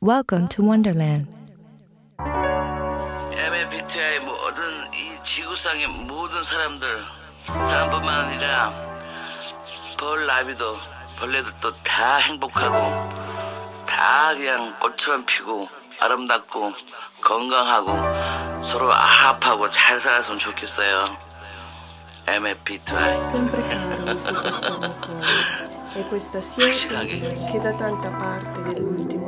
Welcome to Wonderland. MBTI 모든 이 지구상의 모든 사람들 사람뿐만 아니라 벌나비도 벌레들도 다 행복하고 다 그냥 꽃처럼 피고 아름답고 건강하고 서로 아합하고 잘 살았으면 좋겠어요. MFP2I. Sempre caro il fuoco stomaco. E questa siepe che da tanta parte dell'ultimo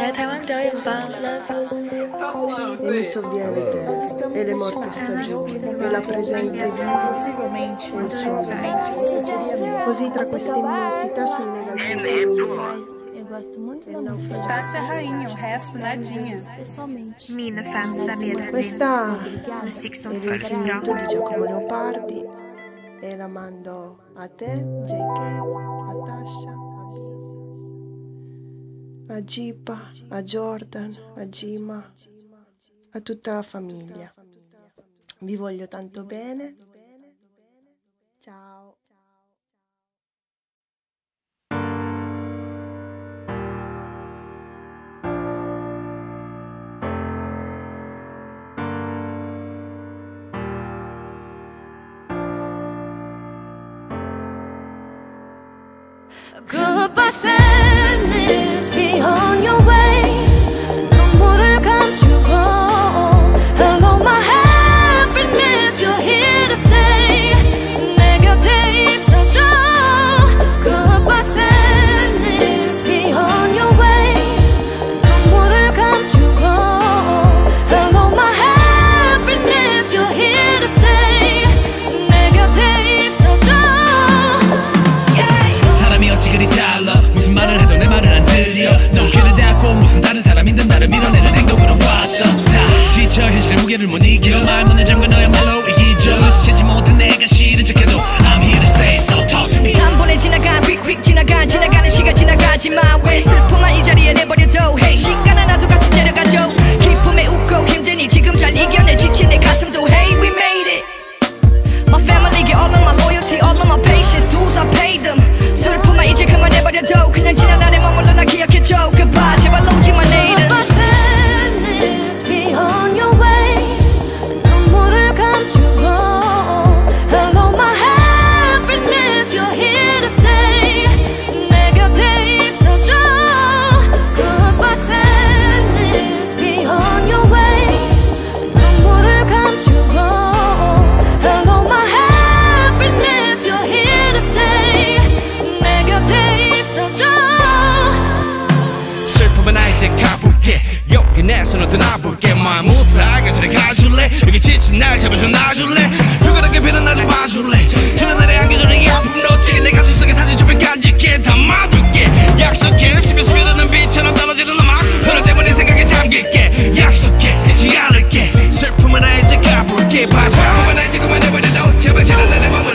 E mi sovviene l'Eterno, e le morte stagioni, e la presente vita, e il suo amore. Così tra questa immensità si nega il pensiero gosto muito da música. Passa a rainha, o resto ladinha. Mina fam saber. Questa è l'incanto di Giacomo Leopardi e la mando a te, JK, a Tasha a Gipa, a Jordan, a Gima, a tutta la famiglia. Vi voglio tanto bene. Ciao. Goodbye, sadness, be on your way. Chicken whenever they don't never chicken let them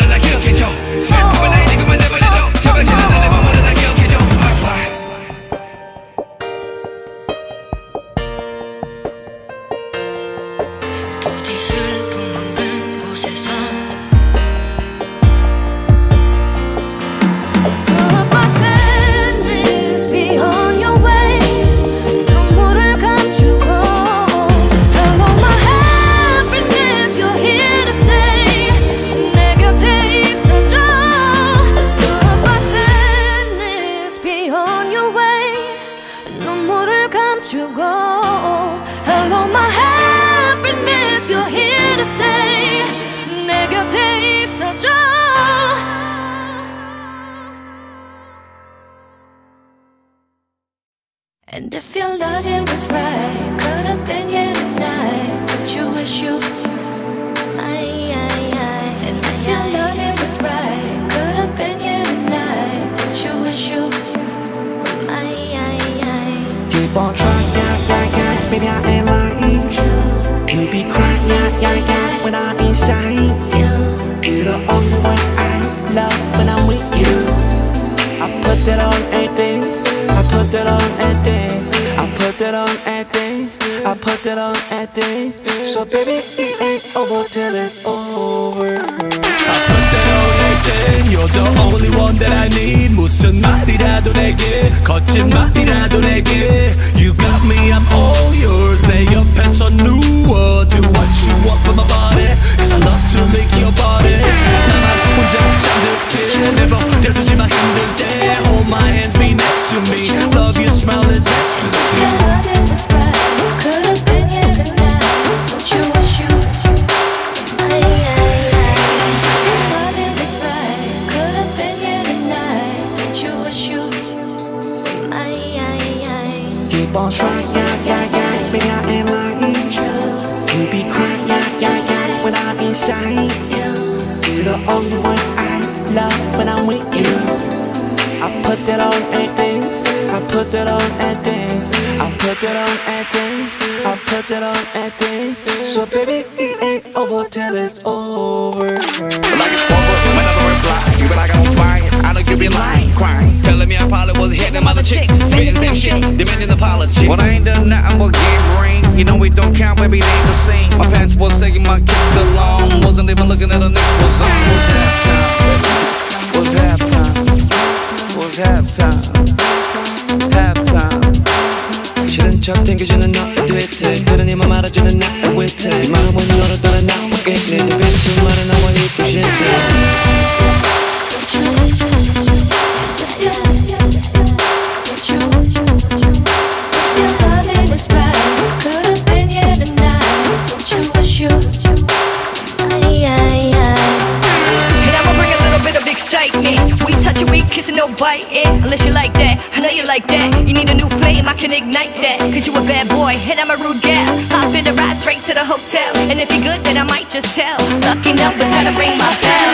if you're good, then I might just tell. Lucky numbers how to ring my bell.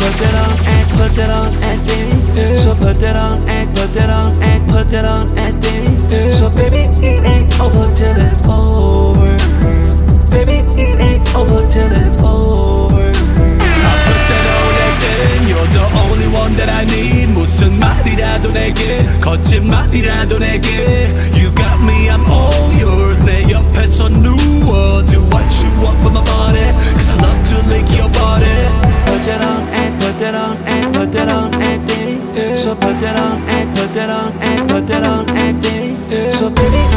Put that on put that on and put that on and then. So put that on and put that on and put that on and then. So baby, it ain't over till it's over. Baby, it ain't over till it's over. I put that on and then you're the only one that I need. 무슨 말이라도 내게 거짓말이라도 내게. You got me, I'm all yours. 내 옆에서 누워도 to lick your body. Put that on and put that on and put that on and So put that on and put that on and put that on and So baby.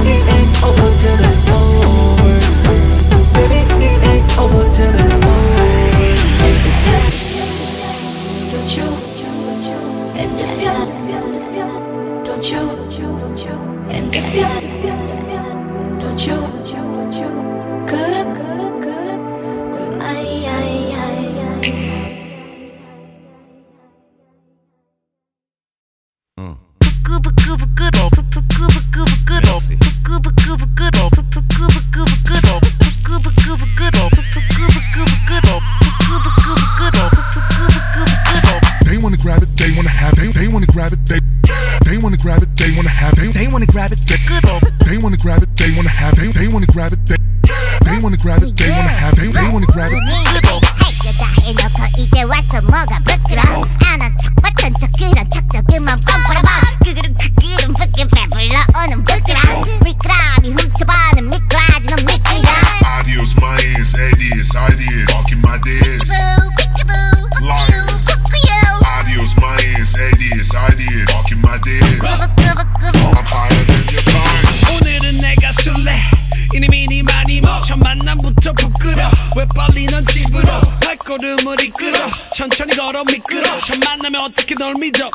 걸음을 이끌어 천천히 걸어 미끄러 처음 만나면 어떻게 널 믿어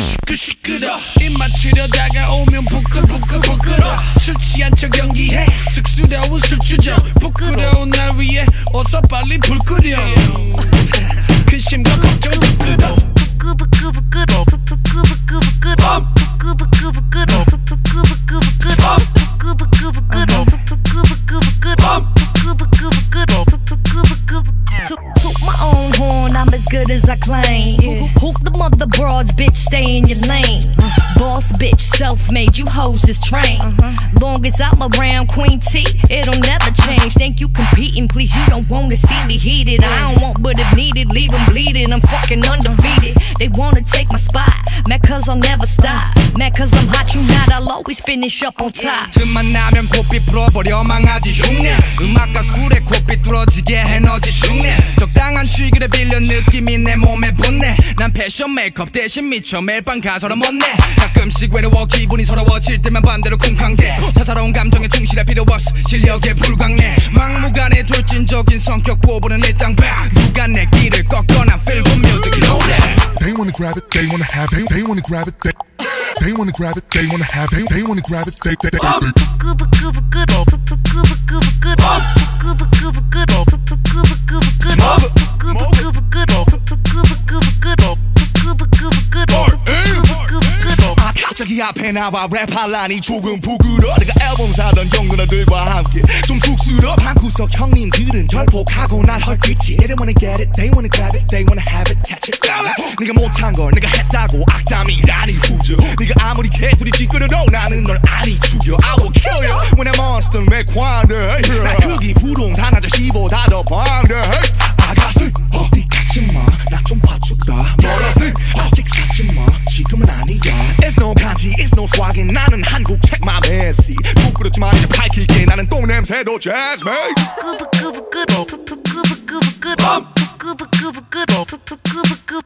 시끄시끄 시끄러 입 맞추려다가 오면 부끄부끄 부끄러 술 취한 척 연기해 쑥스러운 술주정 부끄러운 날 위해 어서 빨리 불 끄려 근심과 걱정부 끄어 러 부끄부끄부끄러 부끄부끄부끄러 good as I claim. Hook the mother broads, bitch, stay in your lane. Uh-huh. Boss bitch, self made, you hoes is trained. Uh-huh. Long as I'm around Queen T, it'll never change. Think you competing, please, you don't wanna see me heated. I don't want, but if needed, leave them bleeding. I'm fucking undefeated. They wanna take my spot, man, cause I'll never stop. mad 네, cause I'm hot you not I'll always finish up on top 틈만 나면 코피 풀어버려 망하지 흉내 음악과 술에 코피 뚫어지게 해, 너지 흉내 적당한 쉬기를 빌려 느낌이 내 몸에 붙네 난 패션 메이크업 대신 미쳐 매일 밤 가서는 못내 가끔씩 외로워 기분이 서러워질 때만 반대로 쿵쾅대 사사로운 감정에 충실할 필요 없어 실력에 불광내 막무가내 돌진적인 성격 고으는 일당백 누가 내 길을 꺾거나 필고 뮤직이 노래 They wanna grab it, they wanna have it, they wanna grab it, they They wanna grab it, they wanna have it, they wanna grab it, they they they. Good, good, good, good, 갑자기 앞에 나와 랩하라니 조금 부끄러 내가 앨범 사던 영근아들과 함께 좀 쑥스러워 구석 형님들은 결폭하고 날 헐뜯지 They don't wanna get it, they wanna grab it, they wanna have it, catch it 네가 못한 걸 내가 했다고 악담이라니 후져 네가 아무리 개소리 짓거려도 나는 널 아니 죽여 I will kill you when I'm on stone 내 관대 나 크기 부동산 아저씨보다 더 반대 아가씨 어디 가지마 나좀 봐주다 멀었어 아 아줌마 지금은 아니야 It's no 가지 it's no swagin 나는 한국 책만 맵시 부끄럽지만 이제 팔 길게 나는 똥냄새도 jazz babe 끄부끄부끄러 푸푸끄부끄부끄러 푸푸끄부끄부끄러 푸푸끄부끄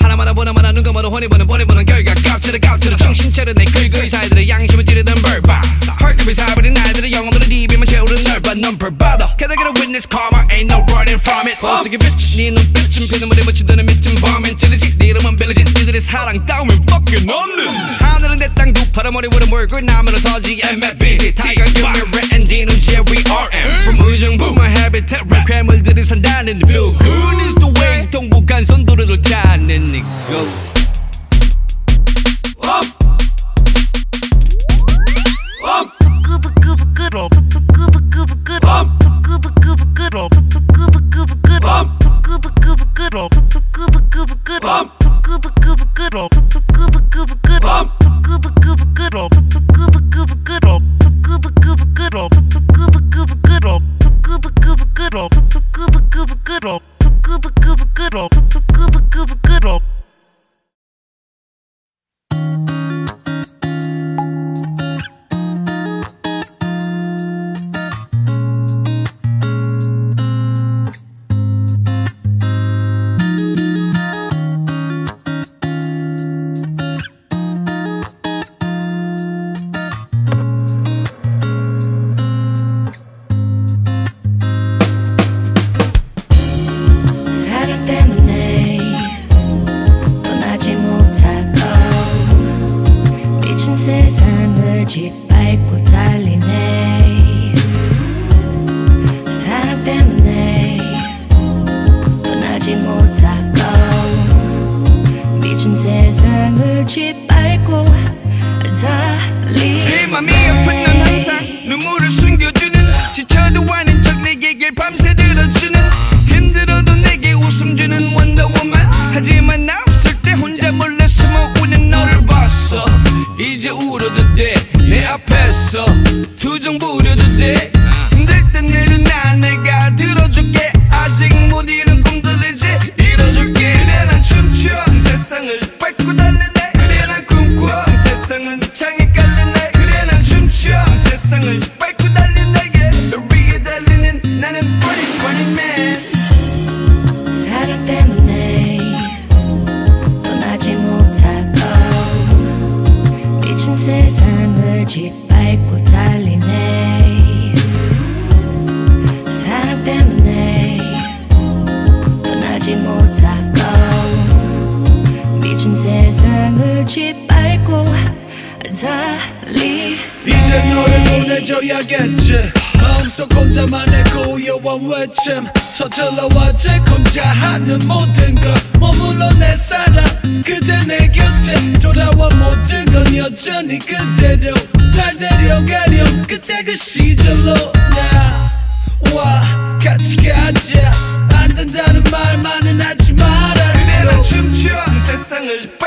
하나마다 보나마나 눈 감아도 혼이 보는 보내 보는 결과 깝치다 깝치다 정신 차려 내 끌고 이사이들의 양심을 찌르던 벌바 헐크비 사버린 나이들의 영혼으로 네 입에만 채우는 넓은 넘버 받아 Can I get a witness karma ain't no from it 버스기 bitch 네 눈빛은 피눈물에 묻히드는 미친 범인 찔리지 네 이름은 빌리진 니들의 사랑 따위는 밖에 없는 하늘은 내 땅 두팔아 머리 위로 몰고 나무는 서지 MFB 타이거 유미 랜디는 제리 RM From 의정부 my habitat rap 괴물들이 산다는 view Who needs the way 동북한 손도로를 짜는 니 goat 부끄부끄부끄러 부끄부끄부끄러 부끄부끄부끄러 good old good good, good good, good good, good old good old good.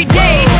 every day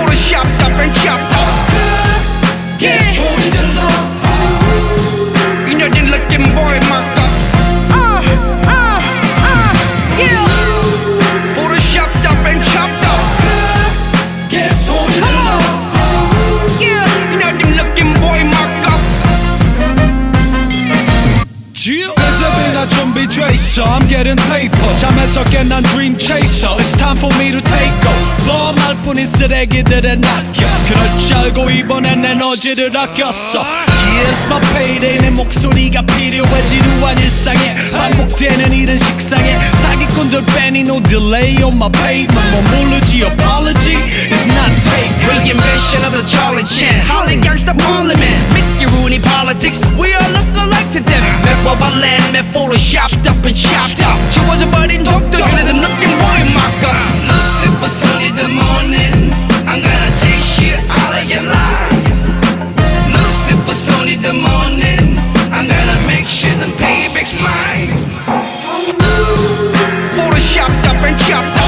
도로 샵답엔 샵답 소리 질러 이 녀들 느낌 보이 막 s e I'm getting paper 잠에서 깬 난 dream chaser It's time for me to take off 뻔할 뿐인 쓰레기들에 낚여 그럴 줄 알고 이번엔 에너지를 아꼈어 Yes my payday 내 목소리가 필요해 지루한 일상에 반복되는 이런 식상에 사기꾼들 빼니 no delay on my payment 머무르지 apology invention of the Charlie Chan Holly parliament Mickey Rooney politics We all look alike to them up and up Let them boy mock-ups in the morning I'm gonna chase you out of your lies Lucifer in the morning I'm gonna make mine Photoshopped up and chopped up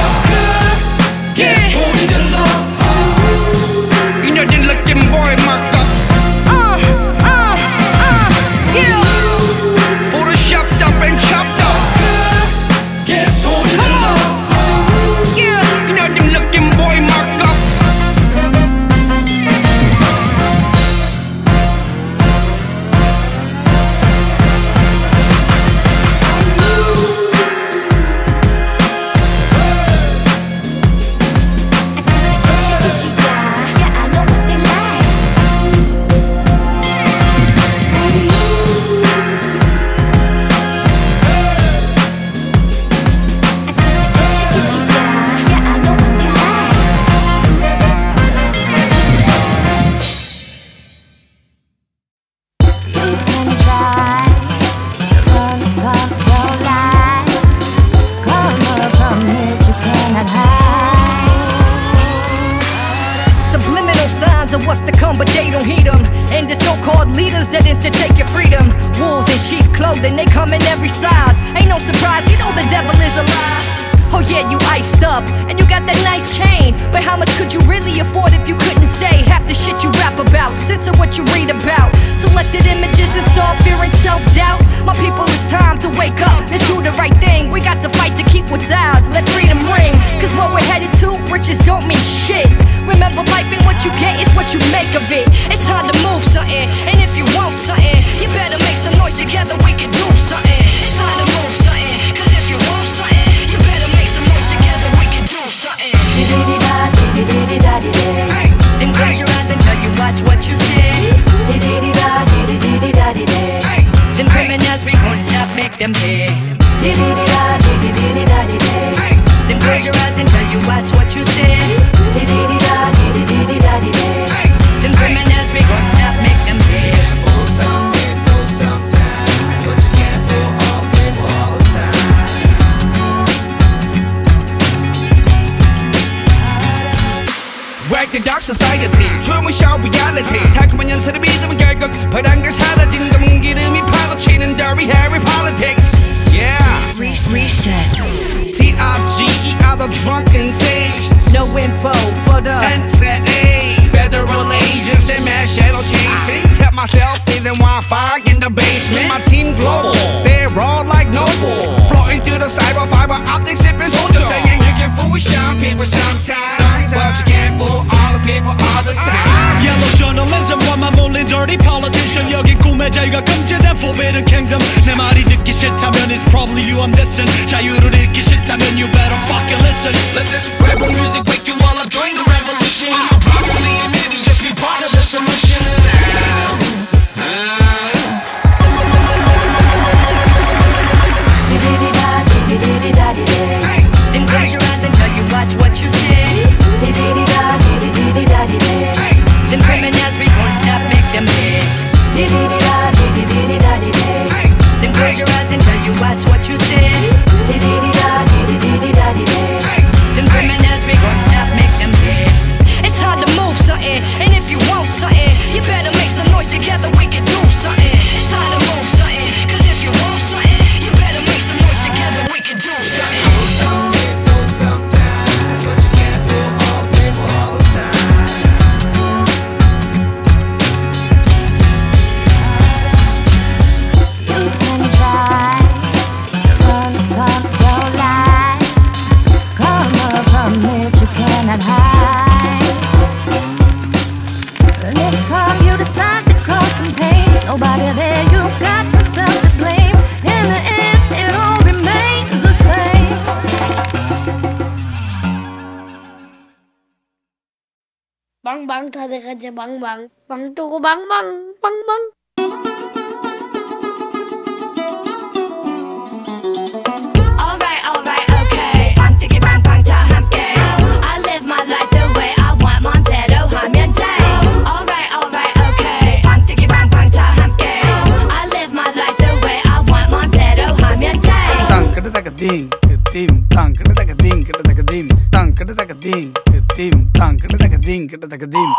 reflected images install fear and self-doubt My people, it's time to wake up, let's do the right thing We got to fight to keep what's ours, let freedom ring Cause what we're headed to, riches don't mean shit Remember life ain't what you get, it's what you make of it It's time to move something, and if you want something You better make some noise together, we can do something It's time to move something, cause if you want something You better make some noise together, we can do something fast, we not stop, make them pay Then close your eyes and tell you watch what you say dee dee Them we gon' stop, make them pay something, But you can't go all the time Wag the dark society, 조용히 show reality 달콤한 연설의 믿음은 결국 불안과 사라진 검은 기름이 and dirty, hairy politics. Yeah. reset. T I G E out of drunken sage. No info for the sunset age. Federal agents that mad shadow chasing. Kept myself in Wi-Fi in the basement. My team global, stay raw like noble. Floating through the cyber fiber optic sipping soldier. Saying you can fool some people sometimes, sometimes. but you can't fool all the people all the time journalism while my rolling dirty politician 여기 꿈의 자유가 금지된 forbidden kingdom 내 말이 듣기 싫다면 it's probably you I'm dissing 자유를 읽기 싫다면 you better fucking listen Let this rebel music wake you all up join the revolution I'm probably 왕도구방방 방방 Ding, ding, tang, ding, ding, tang, ding, தீம் தாங் கிட்டத்தக்க தீம் கிட்டத்தக்க தீம்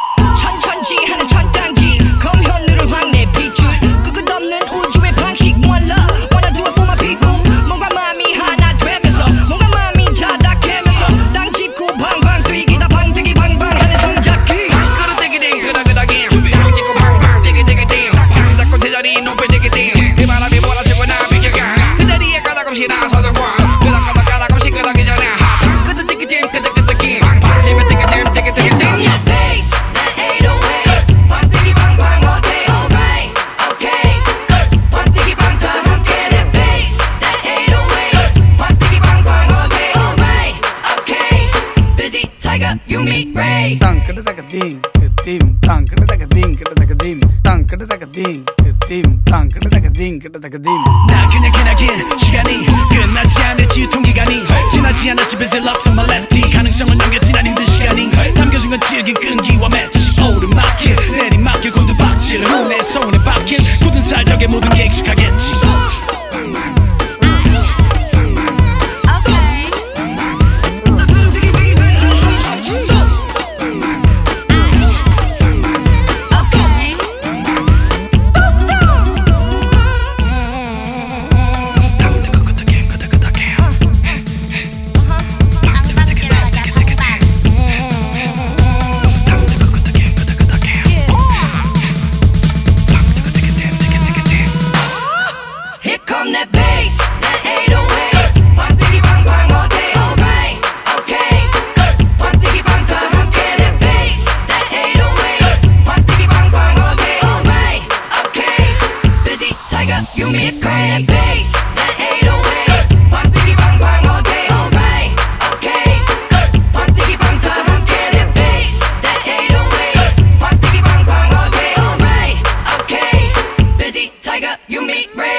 так дым. tiger, you meet Ray.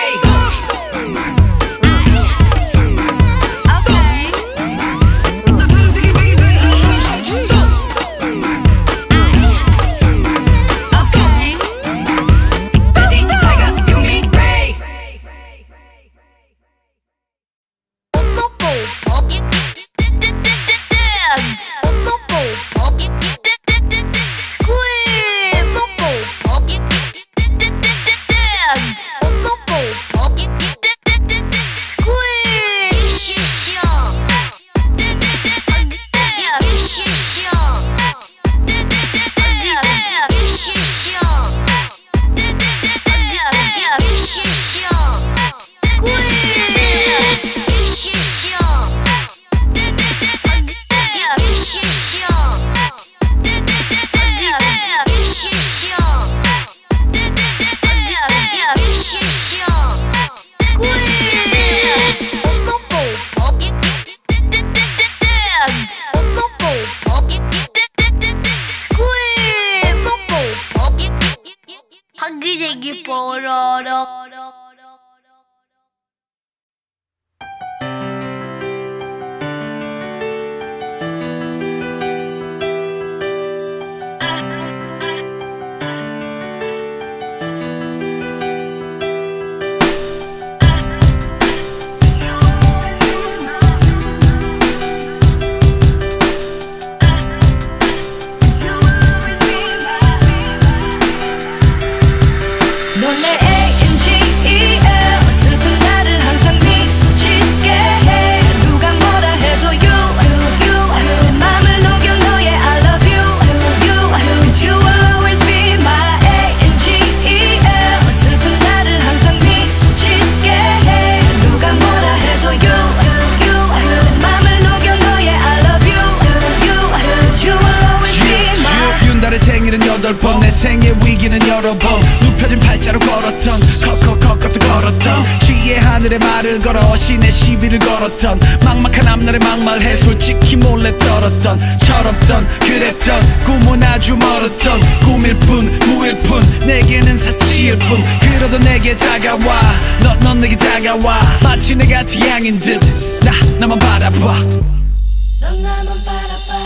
어디를 걸었던 막막한 앞날의 막말해 솔직히 몰래 떨었던 철없던 그랬던 꿈은 아주 멀었던 꿈일 뿐 무일 뿐 내게는 사치일 뿐 그러던 내게 다가와 넌, 넌 내게 다가와 마치 내가 태양인 듯나 나만 바라봐 넌 나만 바라봐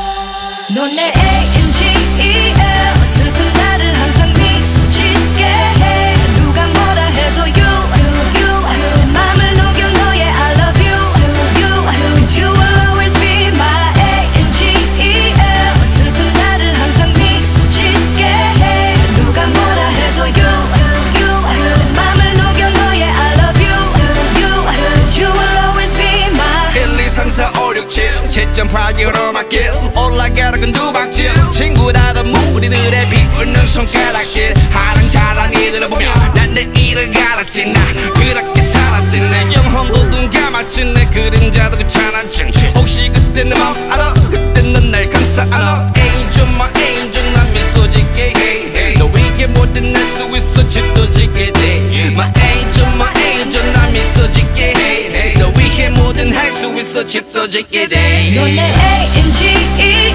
넌내 A-N-G-E-L 오르막길 올라가라 근두박질 친구라던 무리들의 비웃는 손가락길 하는 자랑 이들을 보며 난내 일을 갈았지 나 그렇게 살았지 내 영혼 어둠 감았지 내 그림자도 귀찮았지 그 혹시 그때 내맘 알아 집도 짓게 돼. 너네 A N G E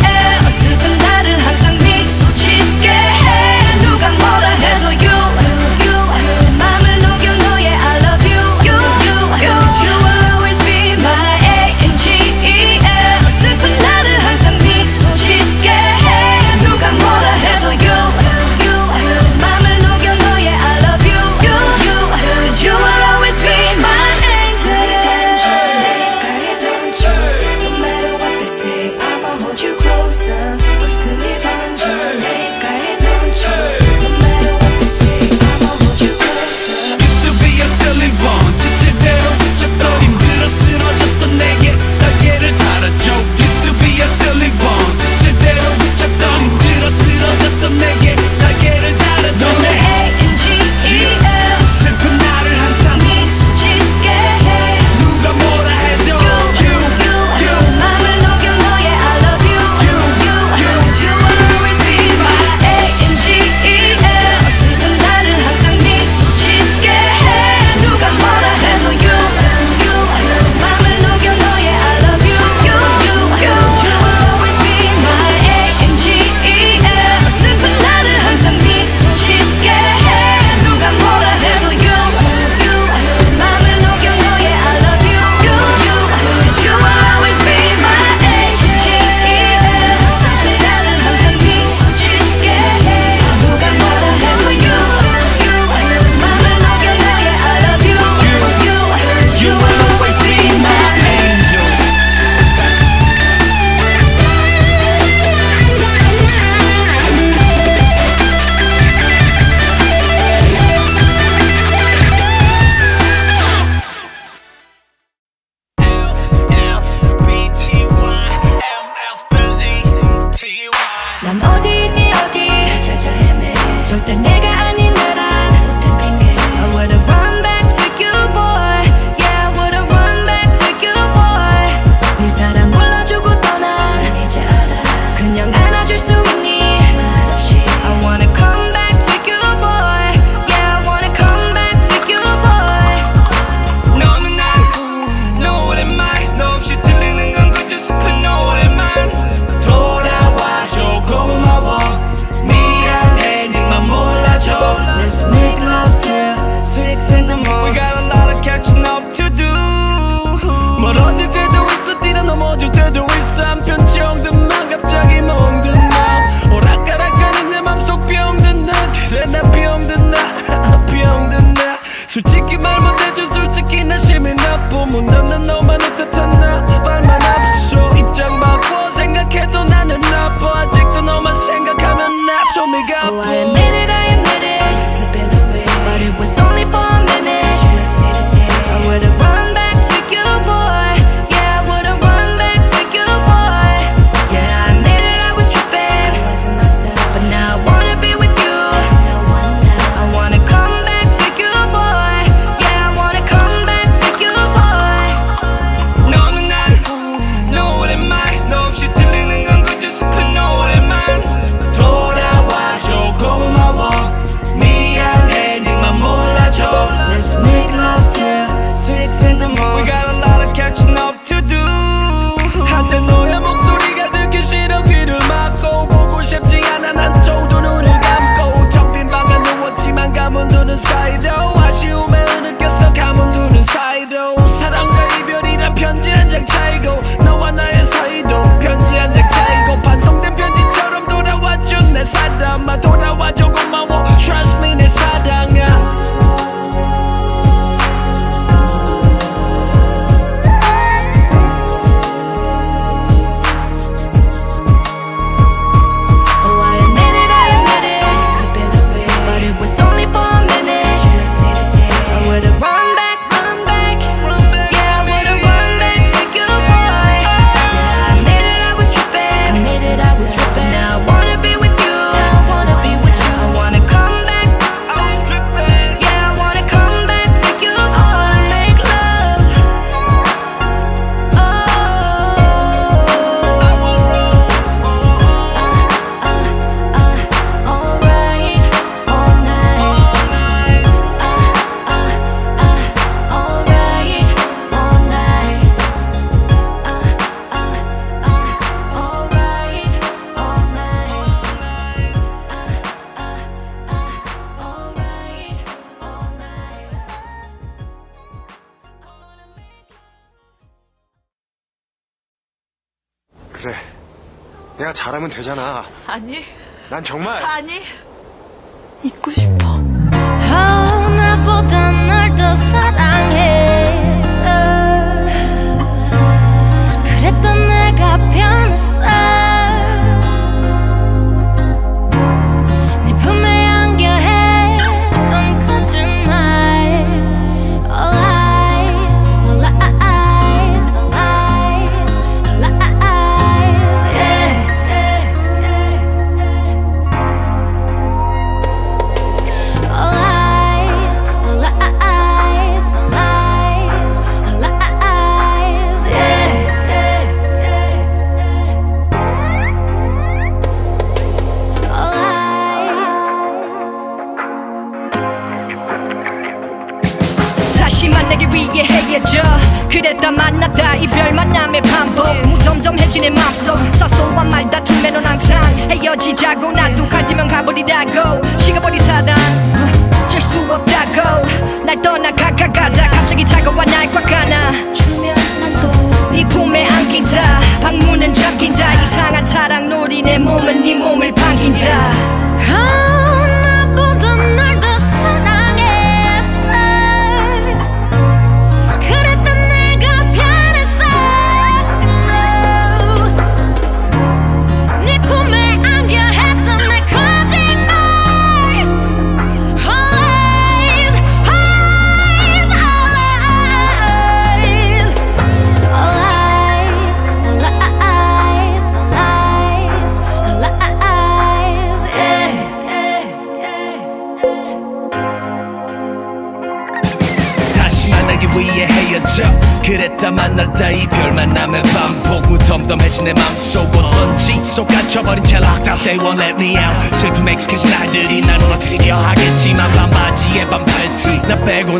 난 정말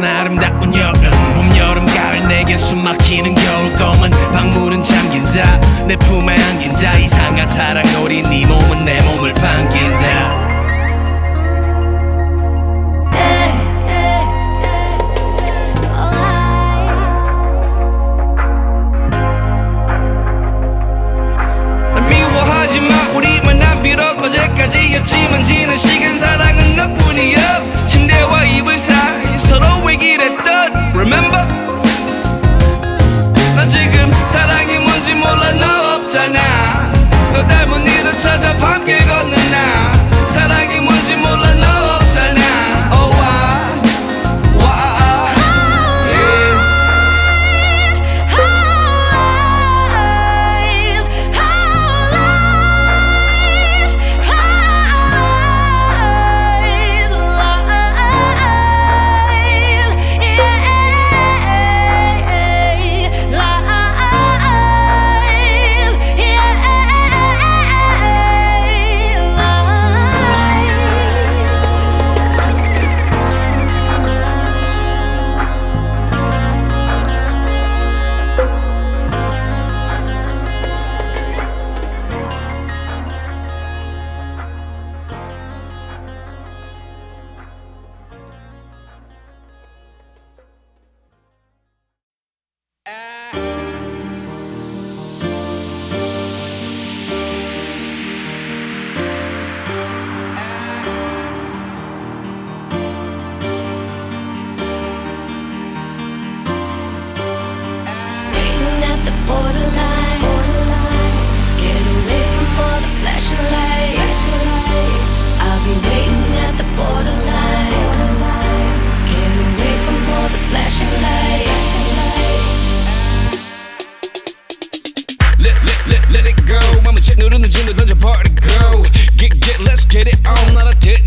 넌 아름다운 여름 봄 여름 가을 내게 숨막히는 겨울 검은 방문은 잠긴다 내 품에 안긴다 이상한 사랑놀이 네 몸은 내 몸을 반긴다 미워하지마 우리만 안 빌어 어제까지였지만 지난 시간 일했던 Remember? 난 지금 사랑이 뭔지 몰라 너 없잖아 너 닮은 이름 찾아 밤길 걷는 Get it on, not a tick,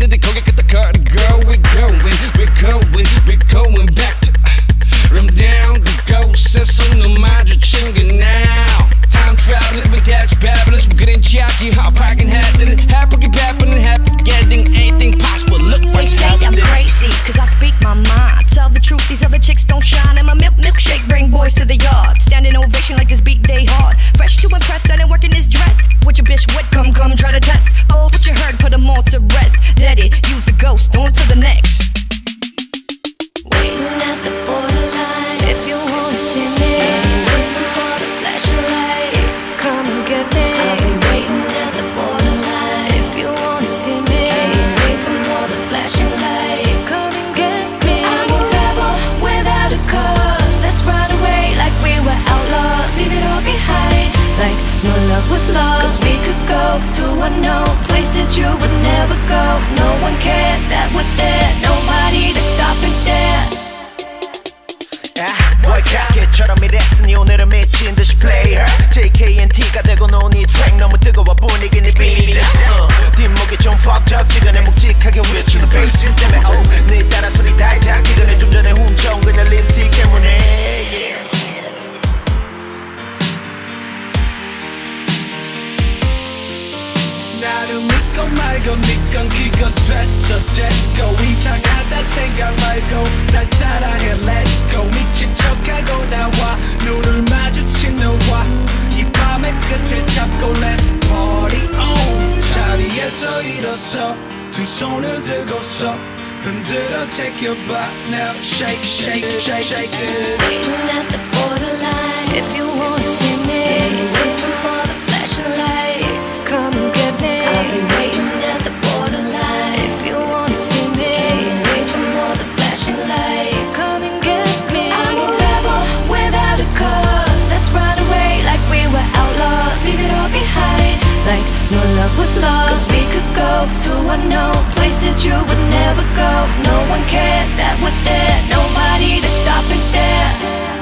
Take your butt now, shake, shake, shake, shake it. Waiting at the borderline, if you wanna see me. Get away from all the flashing lights. Come and get me. I'll be waiting at the borderline, if you wanna see me. Get away from all the flashing lights. Come and get me. I'm a rebel without a cause. Let's run away like we were outlaws. Leave it all behind, like no love was lost. Cause we could go to unknown. Since you would never go No one cares that we're there Nobody to stop and stare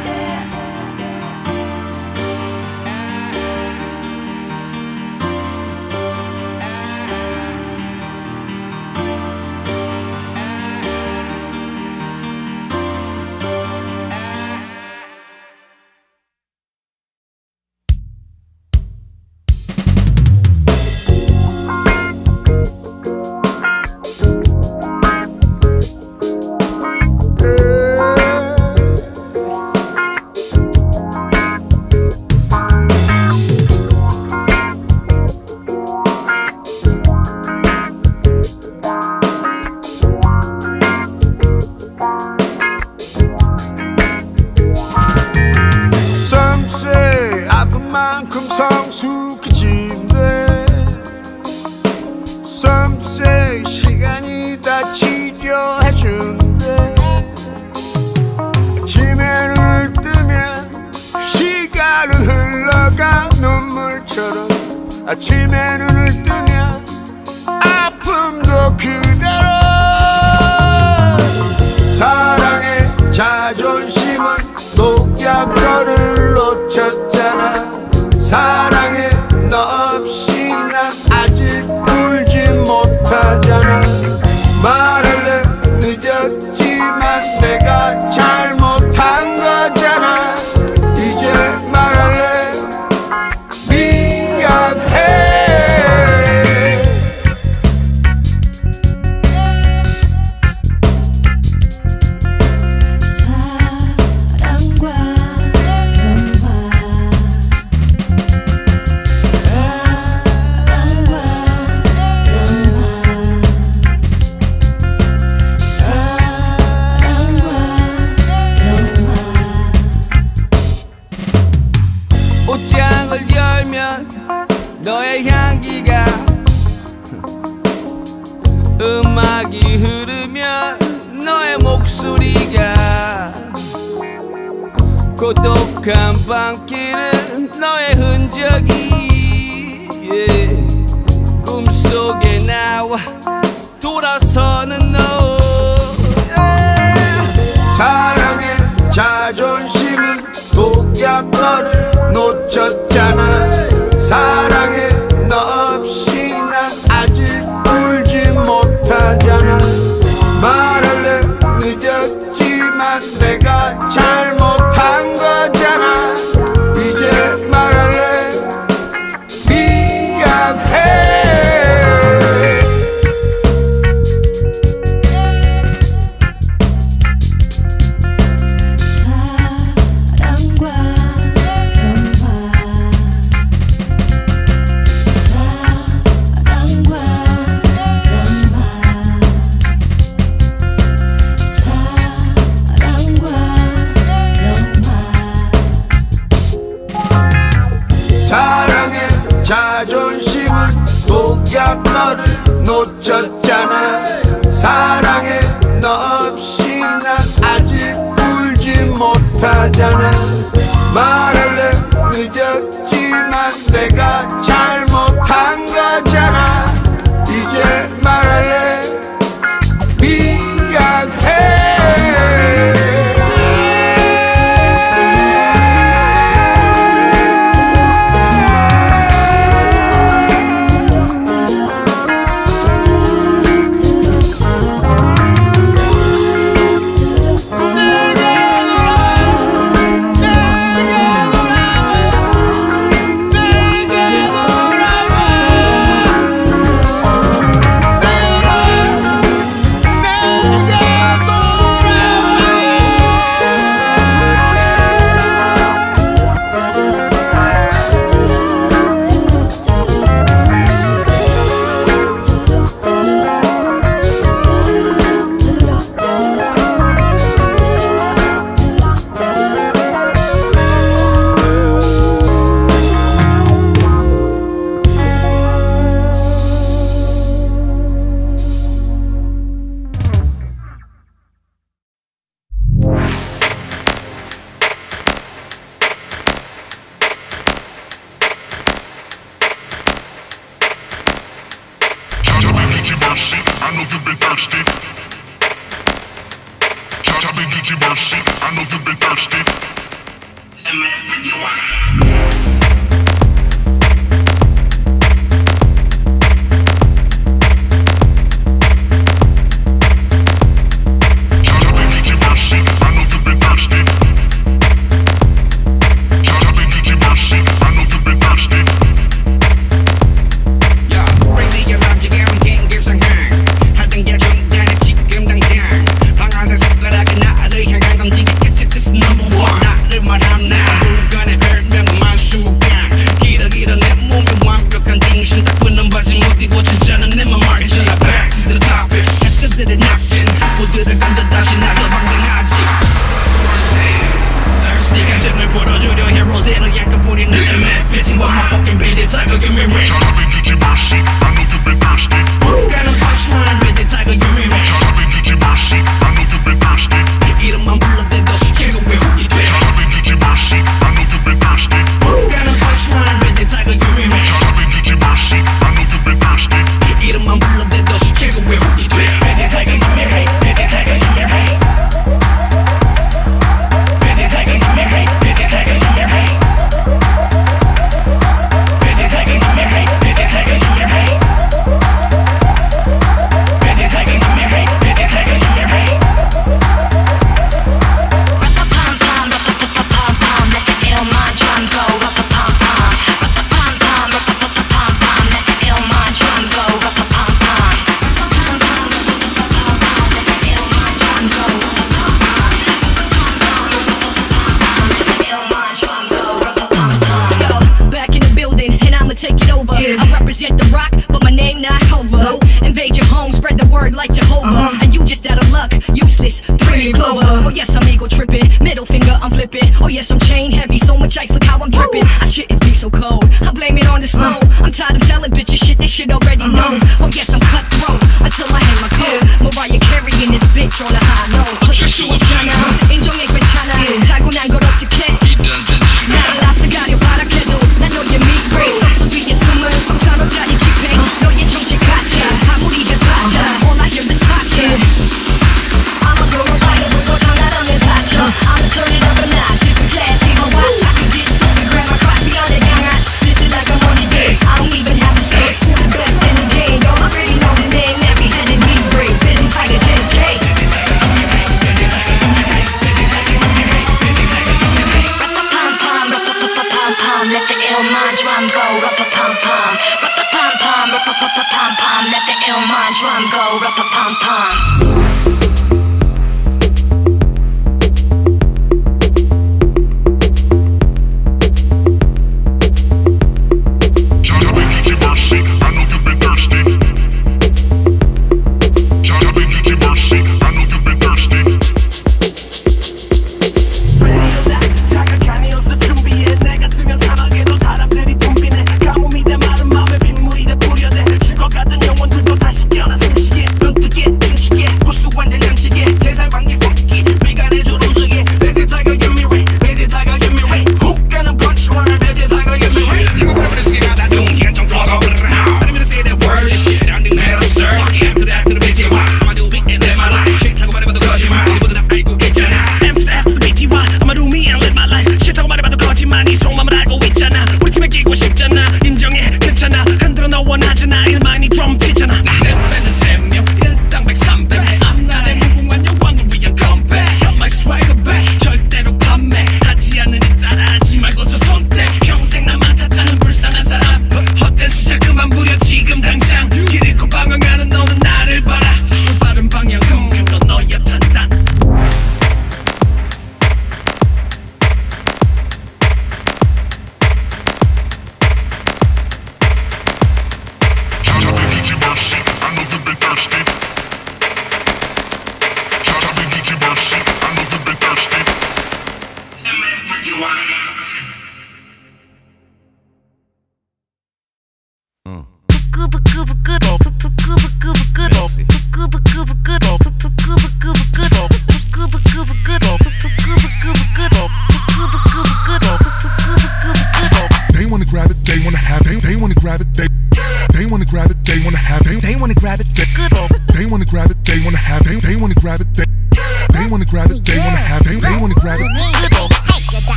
것처럼 아침에 눈을 뜨면 아픔도 그대로 사랑의 자존심은 독약별을 놓쳤잖아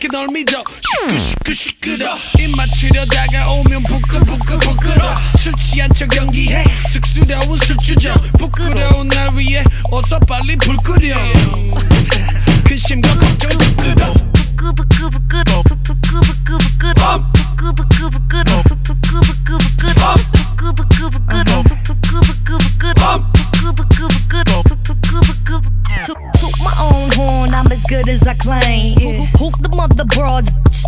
이렇게 널 믿어 시끄 시끄 시끄러 입맛 치려 다가오면 부끄부끄 부끄러 술 취한 척 연기해 쑥스러운 술주정 부끄러운 날 위해 어서 빨리 불 끄렴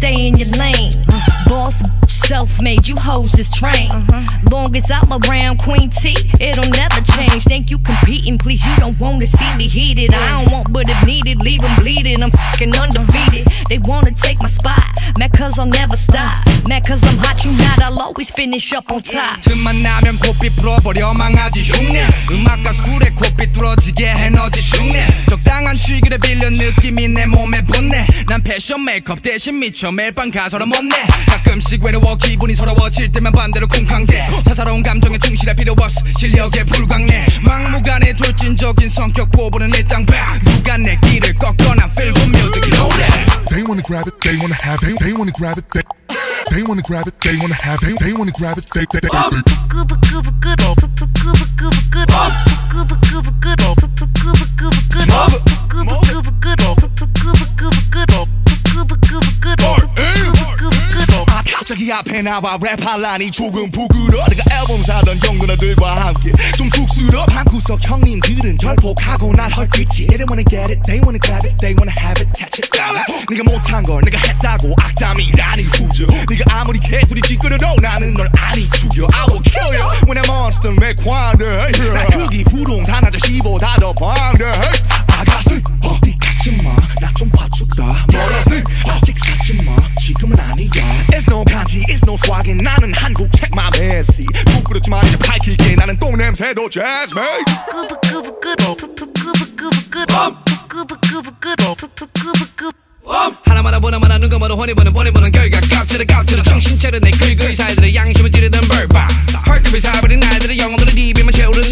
stay in your lane. Mm-hmm. Boss, self-made, you hoes this train. Mm-hmm. Long as I'm around Queen T, it'll never change. Think you competing, please, you don't wanna see me heated. I don't want, but if needed, leave them bleeding. I'm fucking undefeated. They wanna take my spot. mad cause I'll never stop mad cause I'm hot you not I'll always finish up on top 틈만 나면 고삐 풀어버려 망하지 흉내 음악과 술에 고삐 뚫어지게 해너지 흉내 적당한 시기를 빌려 느낌이 내 몸에 붙네 난 패션 메이크업 대신 미쳐 매일 밤 가서는 못내 가끔씩 외로워 기분이 서러워질 때만 반대로 쿵쾅대 사사로운 감정에 충실할 필요 없어 실력에 불광내 막무가내 돌진적인 성격 보부는 일당백 누가 내 길을 꺾거나 feel good music you know that They wanna grab it, they wanna have it they, they wanna grab it, they, they wanna grab it, they wanna have, it. they wanna grab it, they, they, they, they. Good, good, good, good, Oh, good, good, good, good, good, good, good, good, good, good, good, good, good 앞에 나와 랩할라니 조금 부끄러워 내가 앨범 사던 영근아들과 함께 좀 쑥스러워 방구석 형님들은 절폭하고날 헐뜯지 They wanna get it, they wanna grab it, they wanna have it, catch it, grab it 네가 못한 걸 내가 했다고 악담이라니 후져 네가 아무리 개소리 짓거려도 나는 널 아니 죽여 I will kill you When I'm on stage 맥환해 나 크기 부동 단 아저씨보다 더 반대 아가씨 사지마 나좀 봐주라 멀어서 아직 사지마 지금은 아니야 It's no 간지 it's no s w a g 나는 한국 책맘 MC 부끄럽지만 이제 밝힐게 나는 똥냄새도 jazz m a 하나마 보나마나 누가마로허니보는버리버는 결과 깝치르 깝치르 정신 차려 내 긁어 이 사이들의 양심을 찌르는 벌바 헐뜯을 사버린 아들의 영혼으로 입에만 채우는